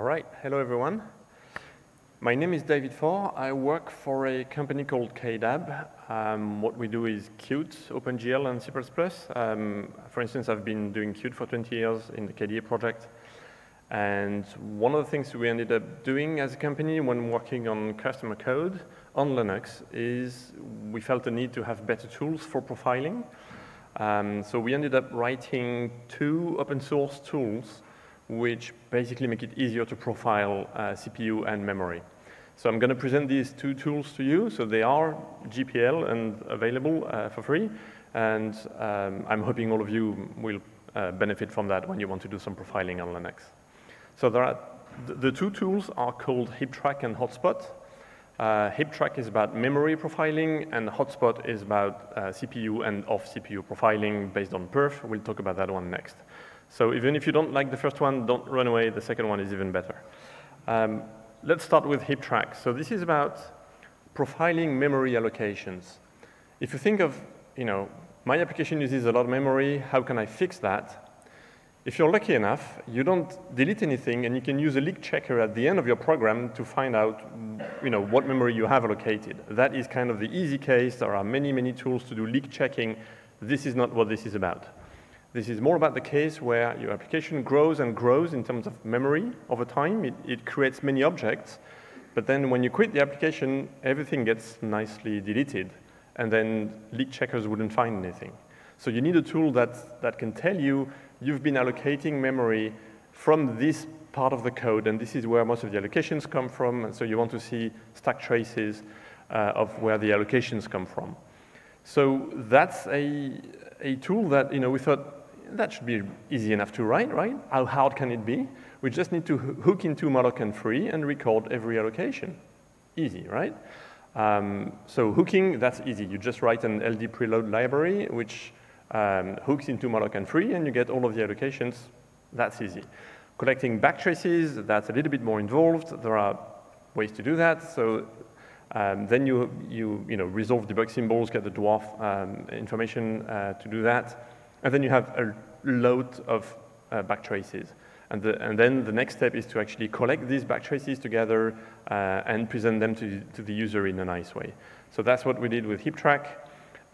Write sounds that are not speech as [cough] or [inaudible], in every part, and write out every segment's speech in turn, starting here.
All right, hello everyone. My name is David Faure. I work for a company called KDAB. Um, what we do is Qt, OpenGL, and C++. Um, for instance, I've been doing Qt for 20 years in the KDE project. And one of the things we ended up doing as a company when working on customer code on Linux is we felt the need to have better tools for profiling. Um, so we ended up writing two open source tools which basically make it easier to profile uh, CPU and memory. So I'm going to present these two tools to you. So they are GPL and available uh, for free. And um, I'm hoping all of you will uh, benefit from that when you want to do some profiling on Linux. So there are, the two tools are called HeapTrack and Hotspot. Uh, HeapTrack is about memory profiling, and Hotspot is about uh, CPU and off-CPU profiling based on perf. We'll talk about that one next. So even if you don't like the first one, don't run away. The second one is even better. Um, let's start with HeapTrack. So this is about profiling memory allocations. If you think of, you know, my application uses a lot of memory, how can I fix that? If you're lucky enough, you don't delete anything, and you can use a leak checker at the end of your program to find out you know, what memory you have allocated. That is kind of the easy case. There are many, many tools to do leak checking. This is not what this is about. This is more about the case where your application grows and grows in terms of memory over time. It, it creates many objects, but then when you quit the application, everything gets nicely deleted, and then leak checkers wouldn't find anything. So you need a tool that, that can tell you you've been allocating memory from this part of the code, and this is where most of the allocations come from, and so you want to see stack traces uh, of where the allocations come from. So that's a, a tool that you know, we thought that should be easy enough to write, right? How hard can it be? We just need to hook into malloc and free and record every allocation. Easy, right? Um, so hooking, that's easy. You just write an LD preload library, which um, hooks into malloc and free, and you get all of the allocations. That's easy. Collecting backtraces, that's a little bit more involved. There are ways to do that. So um, then you, you, you know, resolve debug symbols, get the dwarf um, information uh, to do that. And then you have a load of uh, backtraces. And, the, and, then the next step is to actually collect these backtraces together uh, and present them to, to, the user in a nice way. So that's what we did with HeapTrack.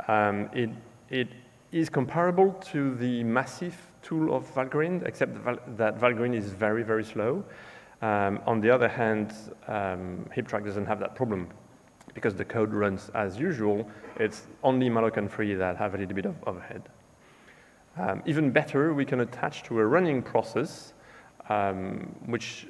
Um, it, it is comparable to the Massif tool of Valgrind, except that Valgrind is very, very slow. Um, on the other hand, um, HeapTrack doesn't have that problem because the code runs as usual. It's only malloc and free that have a little bit of overhead. Um, even better, we can attach to a running process, um, which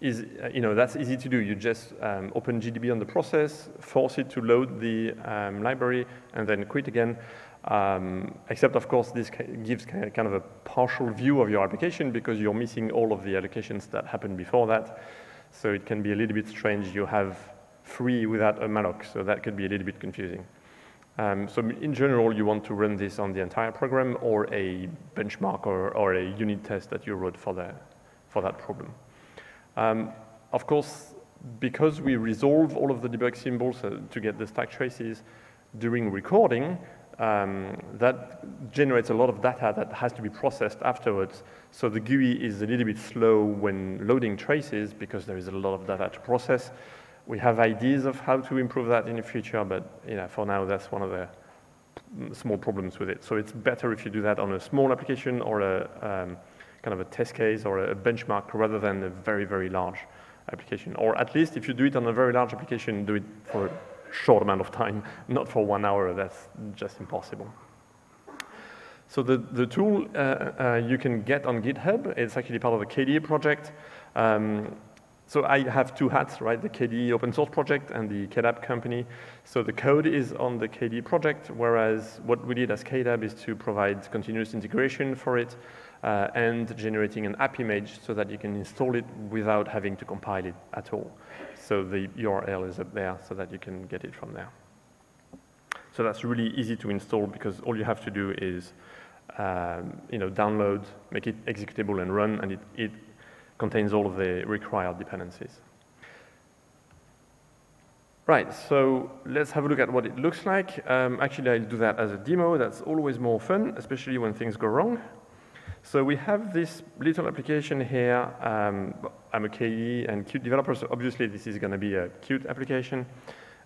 is, uh, you know, that's easy to do. You just um, open GDB on the process, force it to load the um, library, and then quit again. Um, except, of course, this gives kind of a partial view of your application because you're missing all of the allocations that happened before that. So it can be a little bit strange. You have free without a malloc, so that could be a little bit confusing. Um, so in general, you want to run this on the entire program or a benchmark or, or a unit test that you wrote for, the, for that problem. Um, of course, because we resolve all of the debug symbols uh, to get the stack traces during recording, um, that generates a lot of data that has to be processed afterwards. So the GUI is a little bit slow when loading traces because there is a lot of data to process. We have ideas of how to improve that in the future, but you know, for now, that's one of the small problems with it. So it's better if you do that on a small application or a um, kind of a test case or a benchmark rather than a very, very large application. Or at least if you do it on a very large application, do it for a short amount of time, [laughs] not for one hour. That's just impossible. So the, the tool uh, uh, you can get on GitHub, it's actually part of the KDE project. Um, so I have two hats, right? The KDE open source project and the KDAB company. So the code is on the KDE project, whereas what we did as KDAB is to provide continuous integration for it uh, and generating an app image so that you can install it without having to compile it at all. So the URL is up there so that you can get it from there. So that's really easy to install because all you have to do is um, you know, download, make it executable and run, and it, it contains all of the required dependencies. Right, so let's have a look at what it looks like. Um, actually, I'll do that as a demo. That's always more fun, especially when things go wrong. So we have this little application here. Um, I'm a KDE and Qt developer, so obviously this is going to be a Qt application.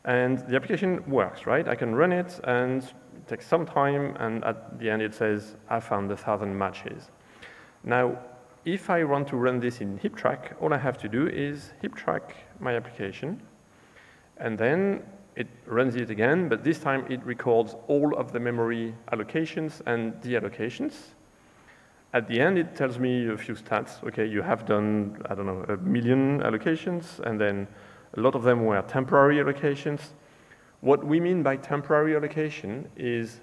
And the application works, right? I can run it, and it takes some time, and at the end it says, I found a thousand matches. Now, if I want to run this in HeapTrack, all I have to do is HeapTrack my application, and then it runs it again, but this time it records all of the memory allocations and deallocations. At the end, it tells me a few stats. Okay, you have done, I don't know, a million allocations, and then a lot of them were temporary allocations. What we mean by temporary allocation is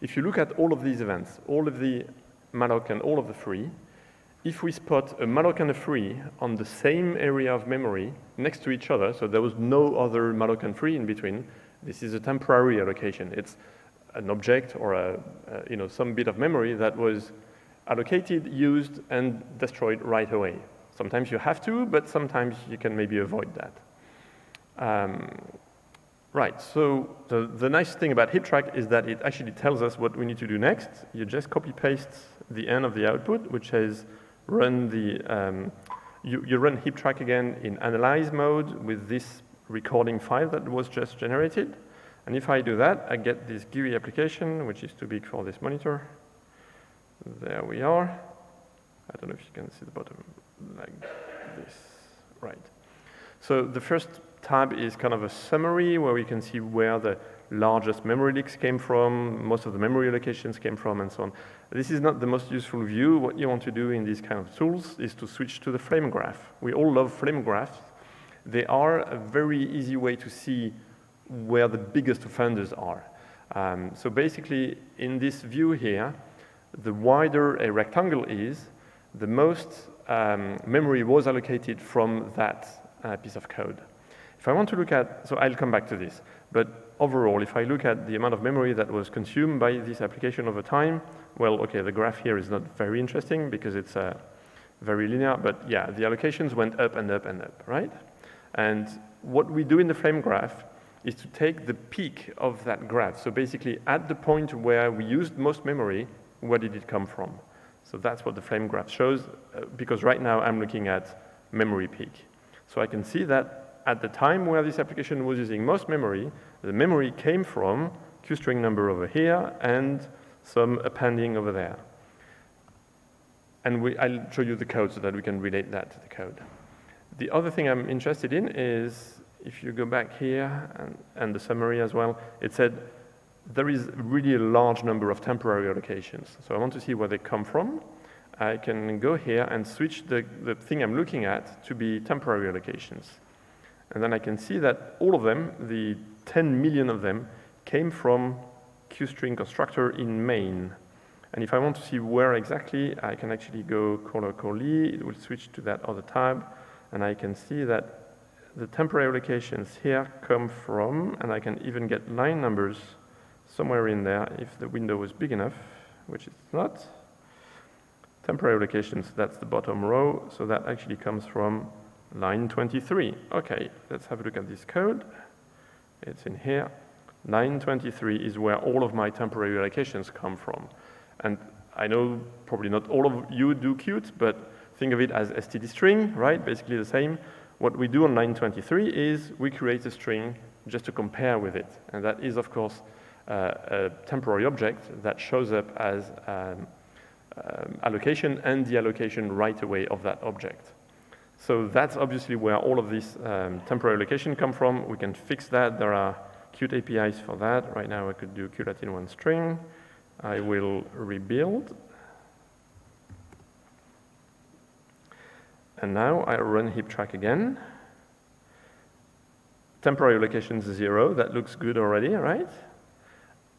if you look at all of these events, all of the malloc and all of the free, if we spot a malloc and a free on the same area of memory next to each other, so there was no other malloc and free in between, this is a temporary allocation. It's an object or a, you know, some bit of memory that was allocated, used, and destroyed right away. Sometimes you have to, but sometimes you can maybe avoid that. Um, right, so the, the nice thing about HeapTrack is that it actually tells us what we need to do next. You just copy-paste the end of the output, which says run the, um, you, you run HeapTrack again in analyze mode with this recording file that was just generated. And if I do that, I get this GUI application, which is too big for this monitor. There we are. I don't know if you can see the bottom like this. Right. So the first tab is kind of a summary where we can see where the largest memory leaks came from, most of the memory allocations came from, and so on. This is not the most useful view. What you want to do in these kind of tools is to switch to the flame graph. We all love flame graphs. They are a very easy way to see where the biggest offenders are. Um, so basically, in this view here, the wider a rectangle is, the most um, memory was allocated from that uh, piece of code. If I want to look at, so I'll come back to this, but overall, if I look at the amount of memory that was consumed by this application over time, well, okay, the graph here is not very interesting because it's uh, very linear, but yeah, the allocations went up and up and up, right? And what we do in the flame graph is to take the peak of that graph. So basically, at the point where we used most memory, where did it come from? So that's what the flame graph shows, uh, because right now I'm looking at memory peak. So I can see that at the time where this application was using most memory, the memory came from QString number over here and some appending over there. And we, I'll show you the code so that we can relate that to the code. The other thing I'm interested in is, if you go back here and, and the summary as well, it said there is really a large number of temporary allocations. So I want to see where they come from. I can go here and switch the, the thing I'm looking at to be temporary allocations. And then I can see that all of them, the 10 million of them, came from QString constructor in main. And if I want to see where exactly, I can actually go caller callee, it will switch to that other tab, and I can see that the temporary allocations here come from, and I can even get line numbers somewhere in there if the window was big enough, which it's not. Temporary allocations, that's the bottom row, so that actually comes from line 23. Okay, let's have a look at this code. It's in here. Line 23 is where all of my temporary allocations come from. And I know probably not all of you do Qt, but think of it as std string, right? Basically the same. What we do on line 23 is we create a string just to compare with it. And that is, of course, uh, a temporary object that shows up as um, um, allocation and the allocation right away of that object. So that's obviously where all of these um, temporary allocation come from. We can fix that. There are Qt APIs for that. Right now I could do QLatin1String. I will rebuild. And now I run HeapTrack again. Temporary allocation is zero. That looks good already, right?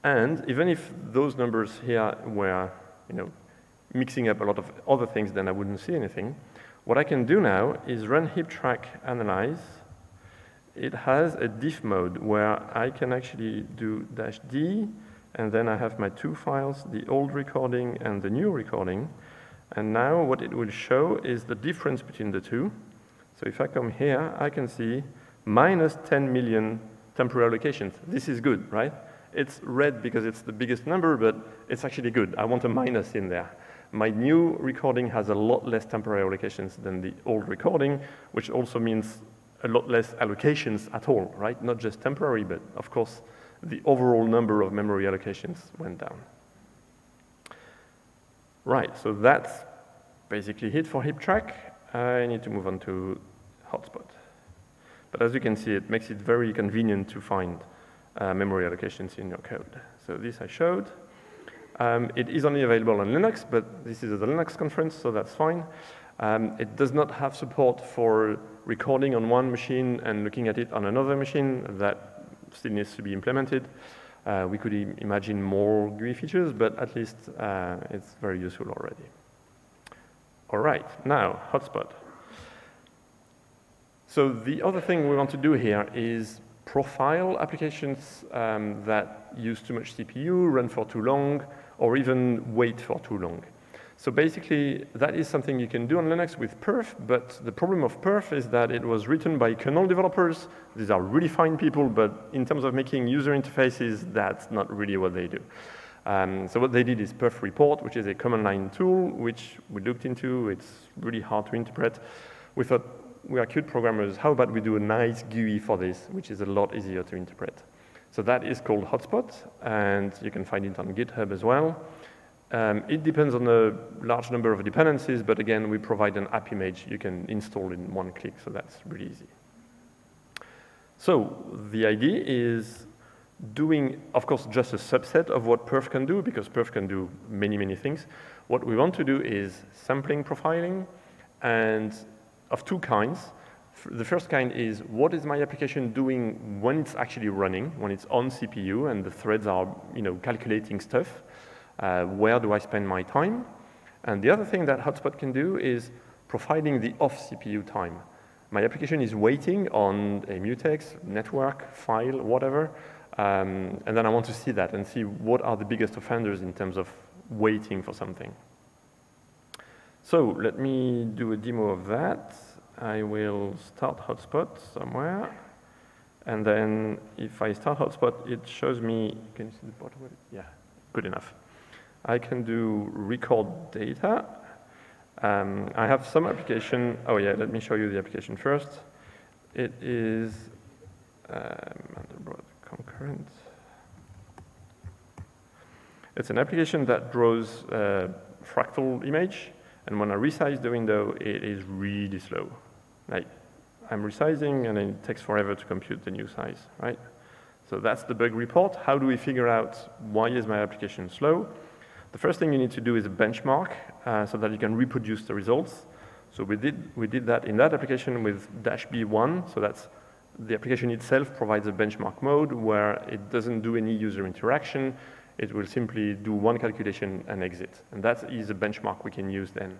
And even if those numbers here were, you know, mixing up a lot of other things, then I wouldn't see anything. What I can do now is run HeapTrack analyze. It has a diff mode where I can actually do dash D, and then I have my two files, the old recording and the new recording. And now what it will show is the difference between the two. So if I come here, I can see minus 10 million temporary allocations. This is good, right? It's red because it's the biggest number, but it's actually good. I want a minus in there. My new recording has a lot less temporary allocations than the old recording, which also means a lot less allocations at all, right? Not just temporary, but of course, the overall number of memory allocations went down. Right, so that's basically it for HeapTrack. I need to move on to Hotspot. But as you can see, it makes it very convenient to find uh, memory allocations in your code. So this I showed. Um, it is only available on Linux, but this is a Linux conference, so that's fine. Um, it does not have support for recording on one machine and looking at it on another machine. That still needs to be implemented. Uh, we could imagine more GUI features, but at least uh, it's very useful already. All right, now, hotspot. So the other thing we want to do here is profile applications um, that use too much CPU, run for too long, or even wait for too long. So basically, that is something you can do on Linux with perf, but the problem of perf is that it was written by kernel developers. These are really fine people, but in terms of making user interfaces, that's not really what they do. Um, so what they did is perf report, which is a command line tool, which we looked into. It's really hard to interpret. We thought, we are Qt programmers, how about we do a nice GUI for this, which is a lot easier to interpret. So that is called Hotspot, and you can find it on GitHub as well. Um, it depends on a large number of dependencies, but again, we provide an app image you can install in one click, so that's really easy. So the idea is doing, of course, just a subset of what perf can do, because perf can do many, many things. What we want to do is sampling profiling, and of two kinds. The first kind is, what is my application doing when it's actually running, when it's on CPU and the threads are you know, calculating stuff? Uh, where do I spend my time? And the other thing that Hotspot can do is providing the off-CPU time. My application is waiting on a mutex, network, file, whatever, um, and then I want to see that and see what are the biggest offenders in terms of waiting for something. So let me do a demo of that. I will start Hotspot somewhere. And then if I start Hotspot, it shows me, can you see the bottom? Yeah, good enough. I can do record data. Um, I have some application. Oh yeah, let me show you the application first. It is um, concurrent. It's an application that draws a fractal image, and when I resize the window, it is really slow. Like, I'm resizing, and it takes forever to compute the new size, right? So that's the bug report. How do we figure out why is my application slow? The first thing you need to do is a benchmark uh, so that you can reproduce the results. So we did, we did that in that application with dash B1. So that's the application itself provides a benchmark mode where it doesn't do any user interaction. It will simply do one calculation and exit. And that is a benchmark we can use then.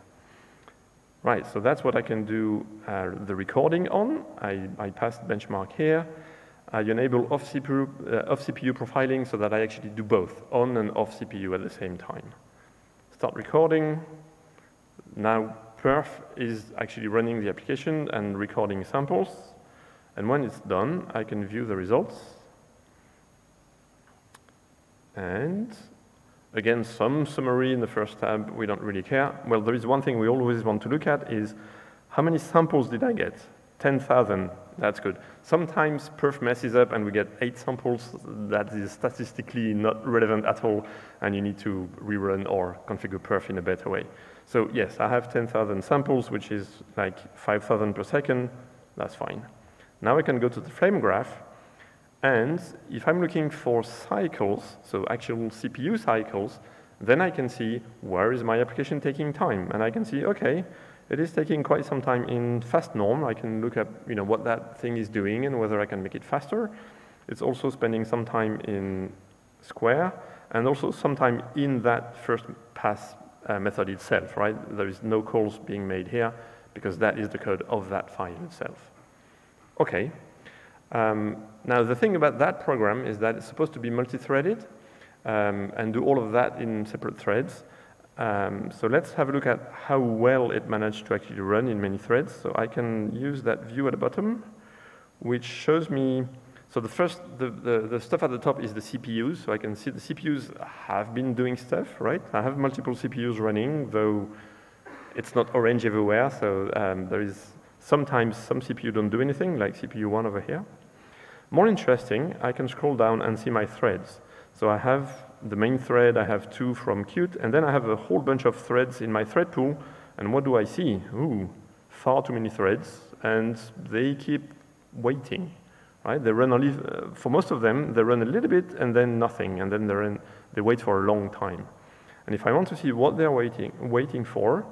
Right, so that's what I can do uh, the recording on. I, I passed benchmark here. I enable off CPU, uh, off CPU profiling so that I actually do both, on and off CPU at the same time. Start recording. Now perf is actually running the application and recording samples. And when it's done, I can view the results. And again, some summary in the first tab, we don't really care. Well, there is one thing we always want to look at is how many samples did I get? 10,000, that's good. Sometimes perf messes up and we get eight samples that is statistically not relevant at all and you need to rerun or configure perf in a better way. So yes, I have 10,000 samples, which is like 5,000 per second, that's fine. Now I can go to the flame graph and if I'm looking for cycles, so actual CPU cycles, then I can see where is my application taking time. And I can see, okay, it is taking quite some time in fast norm. I can look at you know, what that thing is doing and whether I can make it faster. It's also spending some time in square and also some time in that first pass uh, method itself, right? There is no calls being made here because that is the code of that file itself. Okay. Um, now, the thing about that program is that it's supposed to be multi-threaded um, and do all of that in separate threads. Um, so let's have a look at how well it managed to actually run in many threads. So I can use that view at the bottom, which shows me, So the first, the, the, the, stuff at the top is the CPUs. So I can see the CPUs have been doing stuff, right? I have multiple CPUs running, though it's not orange everywhere. So um, there is sometimes some CPU don't do anything, like CPU one over here. More interesting, I can scroll down and see my threads. So I have the main thread, I have two from Qt, and then I have a whole bunch of threads in my thread pool. And what do I see? Ooh, far too many threads, and they keep waiting right? They run only, uh, for most of them, they run a little bit and then nothing, and then they, they wait for a long time. And if I want to see what they're waiting, waiting for,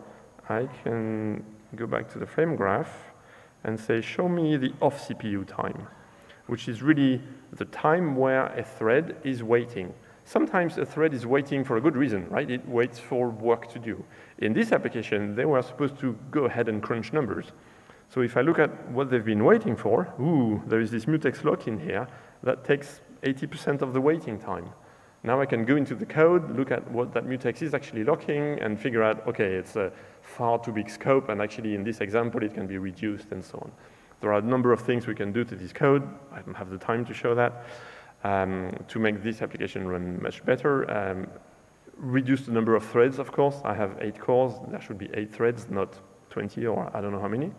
I can go back to the flame graph and say, show me the off CPU time, which is really the time where a thread is waiting. Sometimes a thread is waiting for a good reason, right? It waits for work to do. In this application, they were supposed to go ahead and crunch numbers. So if I look at what they've been waiting for, ooh, there is this mutex lock in here that takes 80% of the waiting time. Now I can go into the code, look at what that mutex is actually locking, and figure out, okay, it's a far too big scope, and actually in this example it can be reduced and so on. There are a number of things we can do to this code. I don't have the time to show that. Um, to make this application run much better, um, reduce the number of threads, of course. I have eight cores. There should be eight threads, not 20 or I don't know how many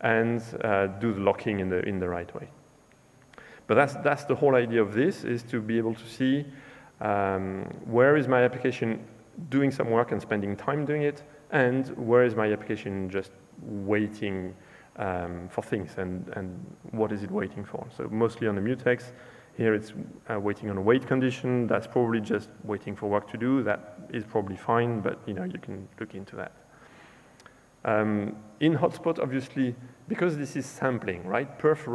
and uh, do the locking in the, in the right way. But that's, that's the whole idea of this, is to be able to see um, where is my application doing some work and spending time doing it, and where is my application just waiting um, for things, and, and what is it waiting for. So mostly on the mutex, here it's uh, waiting on a wait condition. That's probably just waiting for work to do. That is probably fine, but you know you can look into that. Um, in hotspot, obviously, because this is sampling, right? Perf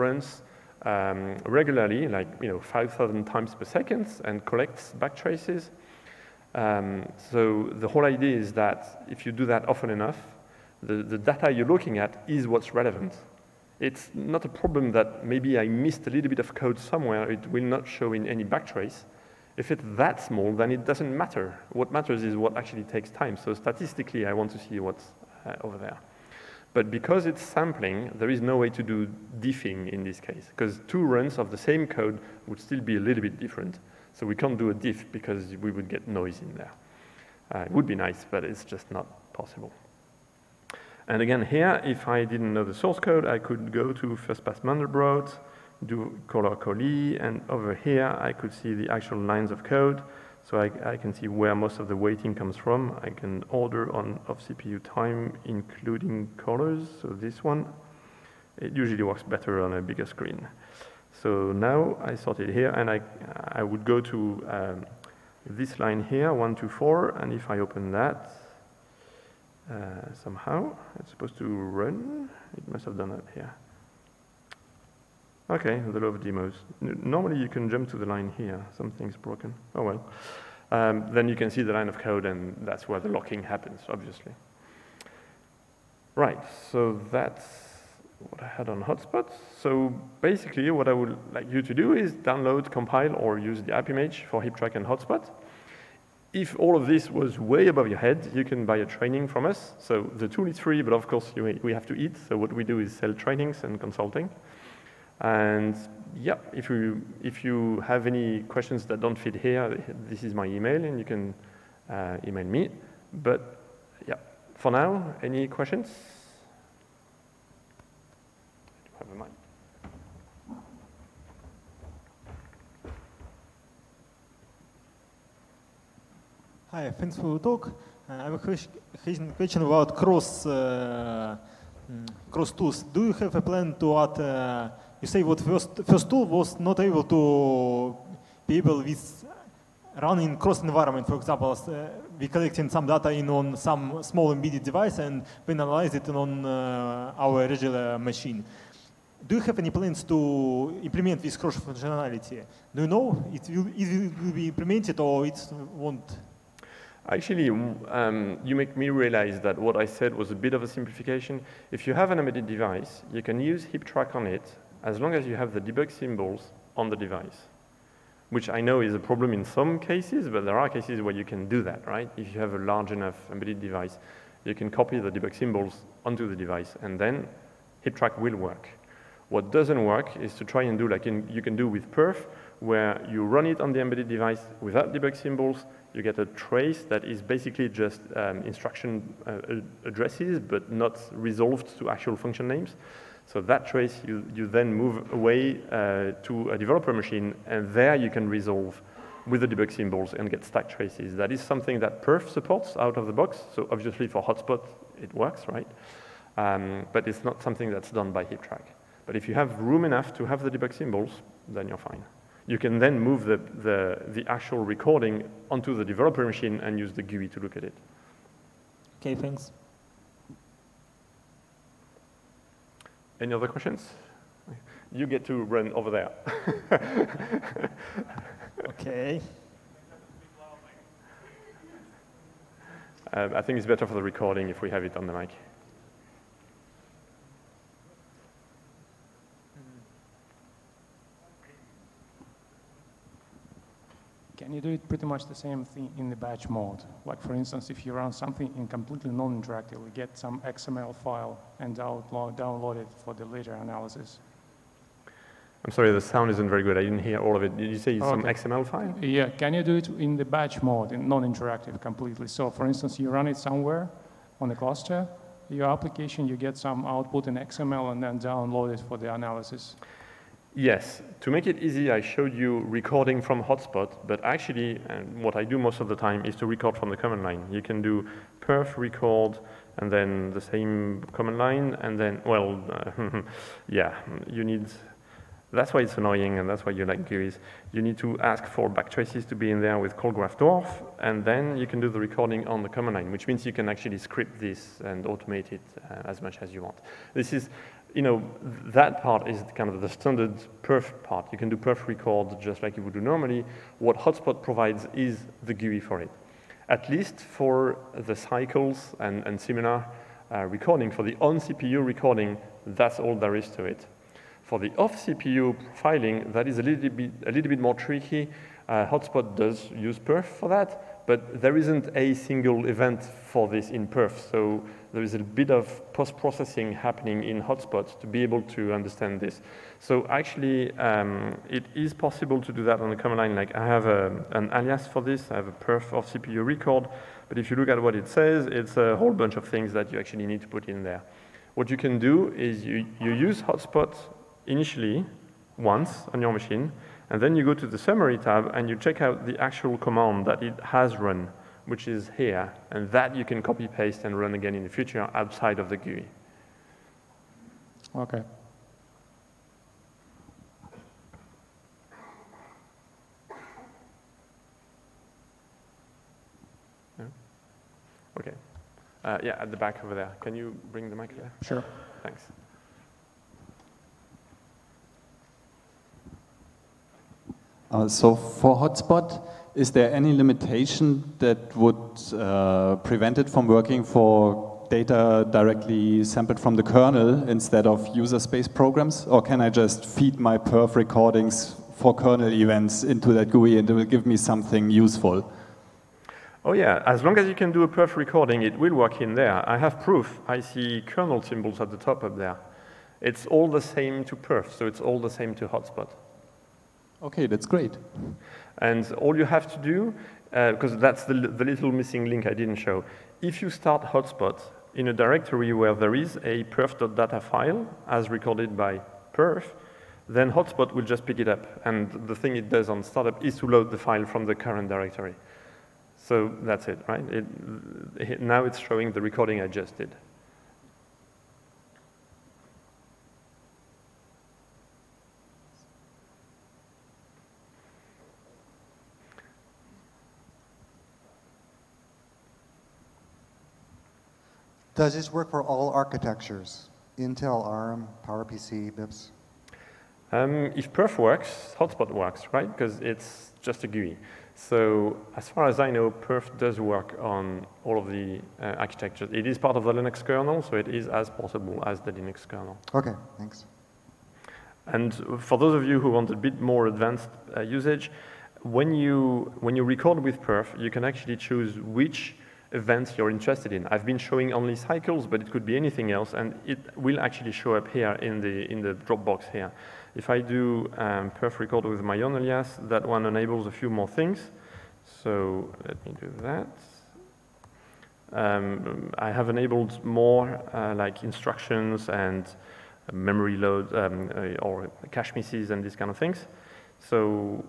um, regularly, like you know, 5,000 times per second, and collects backtraces. Um, so the whole idea is that if you do that often enough, the, the data you're looking at is what's relevant. It's not a problem that maybe I missed a little bit of code somewhere, it will not show in any backtrace. If it's that small, then it doesn't matter. What matters is what actually takes time. So statistically, I want to see what's uh, over there. But because it's sampling, there is no way to do diffing in this case, because two runs of the same code would still be a little bit different. So we can't do a diff because we would get noise in there. Uh, it would be nice, but it's just not possible. And again, here, if I didn't know the source code, I could go to first pass Mandelbrot, do caller callee, and over here, I could see the actual lines of code. So I, I, can see where most of the waiting comes from. I can order on of CPU time, including colors. So this one, it usually works better on a bigger screen. So now I sorted here, and I, I would go to um, this line here, one, two, four, and if I open that, uh, somehow, it's supposed to run. It must have done that here. Okay, the law of demos. Normally you can jump to the line here. Something's broken. Oh well. Um, then you can see the line of code, and that's where the locking happens, obviously. Right, so that's what I had on Hotspot. So basically, what I would like you to do is download, compile, or use the app image for HeapTrack and Hotspot. If all of this was way above your head, you can buy a training from us. So the tool is free, but of course you, we have to eat. So what we do is sell trainings and consulting. And yeah, if you, if you have any questions that don't fit here, this is my email, and you can uh, email me. But yeah, for now, any questions? Hi, thanks for the talk. Uh, I have a question about cross uh, mm, cross tools. Do you have a plan to add uh, you say what first, first tool was not able to be able with running cross environment, for example, uh, we collecting some data in on some small embedded device and we analyze it on uh, our regular machine. Do you have any plans to implement this cross functionality? Do you know it will, it will be implemented or it won't? Actually, um, you make me realize that what I said was a bit of a simplification. If you have an embedded device, you can use HeapTrack on it as long as you have the debug symbols on the device, which I know is a problem in some cases, but there are cases where you can do that, right? If you have a large enough embedded device, you can copy the debug symbols onto the device, and then HeapTrack will work. What doesn't work is to try and do like in, you can do with perf, where you run it on the embedded device without debug symbols, you get a trace that is basically just um, instruction uh, addresses, but not resolved to actual function names. So that trace, you, you then move away uh, to a developer machine, and there you can resolve with the debug symbols and get stack traces. That is something that perf supports out of the box. So obviously for hotspot, it works, right? Um, but it's not something that's done by HeapTrack. But if you have room enough to have the debug symbols, then you're fine. You can then move the, the, the actual recording onto the developer machine and use the GUI to look at it. Okay, thanks. Any other questions? You get to run over there. [laughs] okay. Uh, I think it's better for the recording if we have it on the mic. Can you do it pretty much the same thing in the batch mode? Like for instance, if you run something in completely non-interactive, you get some XML file and download, download it for the later analysis. I'm sorry, the sound isn't very good. I didn't hear all of it. Did you say okay. some XML file? Yeah, can you do it in the batch mode, in non-interactive completely? So for instance, you run it somewhere on a cluster, your application, you get some output in XML and then download it for the analysis. Yes, to make it easy, I showed you recording from hotspot, but actually, what I do most of the time is to record from the command line. You can do perf record, and then the same command line, and then, well, [laughs] yeah, you need, that's why it's annoying, and that's why you like GUIs. You need to ask for backtraces to be in there with CallGraph Dwarf, and then you can do the recording on the command line, which means you can actually script this and automate it uh, as much as you want. This is you know, that part is kind of the standard perf part. You can do perf record just like you would do normally. What Hotspot provides is the GUI for it. At least for the cycles and, and similar uh, recording, for the on-CPU recording, that's all there is to it. For the off-CPU profiling, that is a little bit, a little bit more tricky. Uh, Hotspot does use perf for that, but there isn't a single event for this in perf. So there is a bit of post-processing happening in hotspots to be able to understand this. So actually, um, it is possible to do that on the command line. Like I have a, an alias for this. I have a perf of CPU record. But if you look at what it says, it's a whole bunch of things that you actually need to put in there. What you can do is you, you use hotspot initially once on your machine, and then you go to the summary tab and you check out the actual command that it has run which is here, and that you can copy paste and run again in the future outside of the GUI. Okay. Okay. Uh, yeah, at the back over there. Can you bring the mic there? Sure. Thanks. So for hotspot, is there any limitation that would uh, prevent it from working for data directly sampled from the kernel instead of user space programs? Or can I just feed my perf recordings for kernel events into that GUI and it will give me something useful? Oh yeah, as long as you can do a perf recording, it will work in there. I have proof. I see kernel symbols at the top up there. It's all the same to perf, so it's all the same to hotspot. Okay, that's great. And all you have to do, uh, because that's the, the little missing link I didn't show, if you start hotspot in a directory where there is a perf.data file as recorded by perf, then hotspot will just pick it up. And the thing it does on startup is to load the file from the current directory. So that's it, right? It, now it's showing the recording I just did. Does this work for all architectures? Intel, ARM, PowerPC, MIPS? Um, if perf works, hotspot works, right? Because it's just a GUI. So as far as I know, perf does work on all of the uh, architectures. It is part of the Linux kernel, so it is as possible as the Linux kernel. Okay, thanks. And for those of you who want a bit more advanced uh, usage, when you, when you record with perf, you can actually choose which events you're interested in. I've been showing only cycles, but it could be anything else, and it will actually show up here in the, in the Dropbox here. If I do um, perf record with my own alias, that one enables a few more things. So let me do that. Um, I have enabled more uh, like instructions and memory load um, uh, or cache misses and these kind of things. So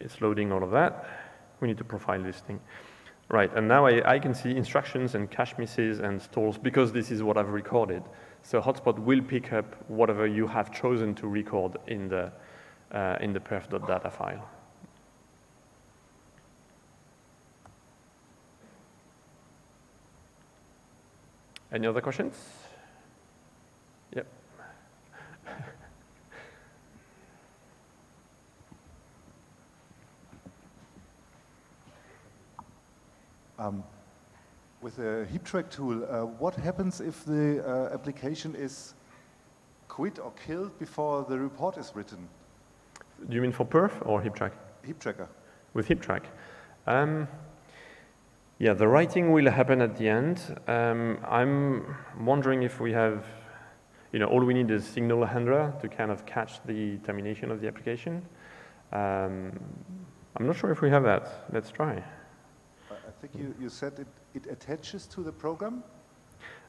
it's loading all of that. We need to profile this thing. Right, and now I, I, can see instructions and cache misses and stalls because this is what I've recorded. So Hotspot will pick up whatever you have chosen to record in the, uh, in the perf.data file. Any other questions? Um, with a HeapTrack tool, uh, what happens if the uh, application is quit or killed before the report is written? Do you mean for perf or HeapTrack? HeapTracker. With HeapTrack. Um, yeah, the writing will happen at the end. Um, I'm wondering if we have, you know, all we need is signal handler to kind of catch the termination of the application. Um, I'm not sure if we have that. Let's try think you, you said it, it attaches to the program?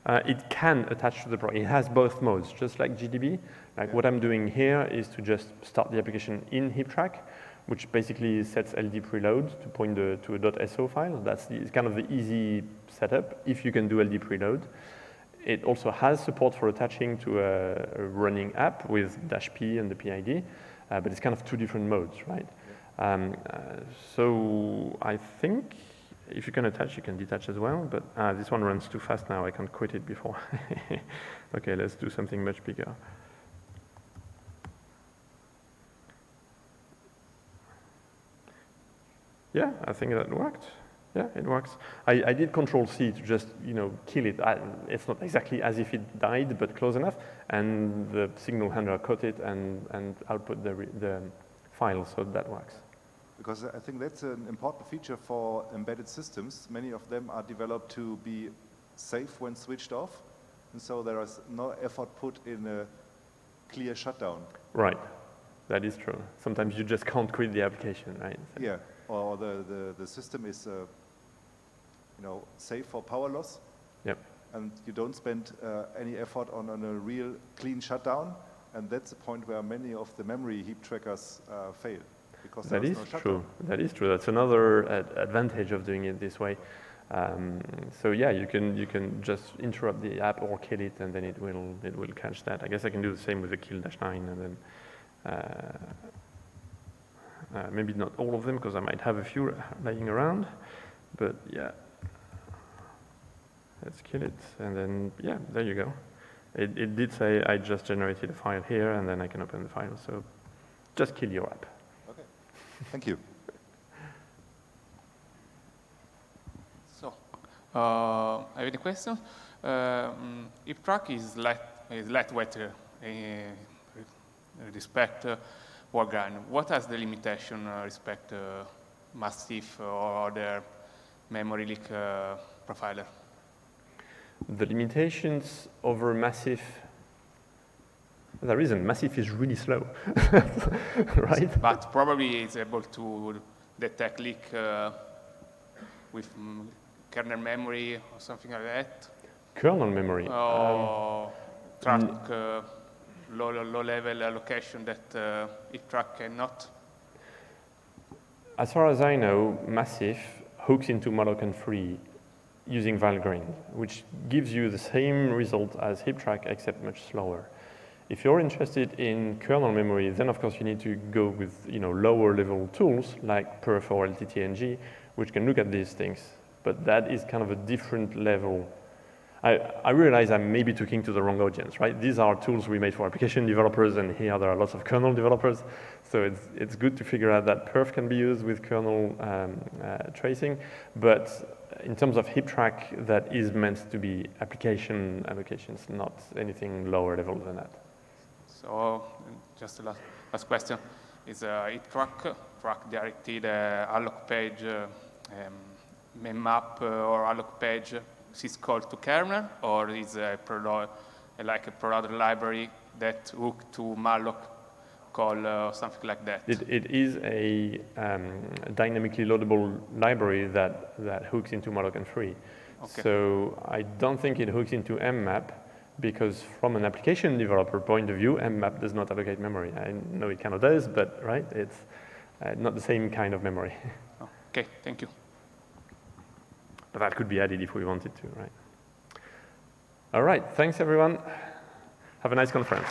Uh, it can attach to the program. It has both modes, just like GDB. Like yeah. what I'm doing here is to just start the application in HeapTrack, which basically sets LD preload to point the, to a .so file. That's the, kind of the easy setup if you can do LD preload. It also has support for attaching to a, a running app with dash P and the PID, uh, but it's kind of two different modes, right? Yeah. Um, uh, so I think if you can attach, you can detach as well, but ah, this one runs too fast now. I can't quit it before. [laughs] okay, let's do something much bigger. Yeah, I think that worked. Yeah, it works. I, I did Control C to just you know kill it. I, it's not exactly as if it died, but close enough. And the signal handler caught it and and output the the file, so that works because I think that's an important feature for embedded systems. Many of them are developed to be safe when switched off, and so there is no effort put in a clear shutdown. Right, that is true. Sometimes you just can't quit the application, right? So yeah, or the, the, the system is, uh, you know, safe for power loss. Yep. And you don't spend uh, any effort on, on a real clean shutdown, and that's the point where many of the memory heap trackers uh, fail because that is no true. That is true. That's another ad advantage of doing it this way. Um, so yeah, you can you can just interrupt the app or kill it, and then it will it will catch that. I guess I can do the same with the kill dash nine, and then uh, uh, maybe not all of them because I might have a few laying around, but yeah, let's kill it, and then yeah, there you go. It, it did say I just generated a file here, and then I can open the file. So just kill your app. Thank you. So, uh, I have a question. Uh, if track is light, is lightweight uh, respect uh, Wargun, what is the limitation uh, respect uh, Massif or other memory leak uh, profiler? The limitations over Massif there isn't. Massif is really slow, [laughs] right? But probably it's able to detect leak uh, with mm, kernel memory or something like that. Kernel memory? Or um, track uh, low, low level allocation that uh, it track cannot? As far as I know, Massif hooks into malloc 3 using Valgrind, which gives you the same result as HeapTrack except much slower. If you're interested in kernel memory, then of course you need to go with you know, lower level tools like perf or LTTNG, which can look at these things. But that is kind of a different level. I, I realize I'm maybe talking to the wrong audience, right? These are tools we made for application developers, and here there are lots of kernel developers. So it's, it's good to figure out that perf can be used with kernel um, uh, tracing. But in terms of HeapTrack, that is meant to be application allocations, not anything lower level than that. So just the last, last question is uh, it track, track directly the alloc page uh, um, map uh, or alloc page syscall to kernel, or is a like a product library that hook to malloc call uh, or something like that? It, it is a um, dynamically loadable library that, that hooks into malloc and free. Okay. So I don't think it hooks into mmap because from an application developer point of view, mmap does not allocate memory. I know it kind of does, but right, it's uh, not the same kind of memory. [laughs] Okay, thank you. but that could be added if we wanted to, right? All right, thanks everyone. Have a nice conference.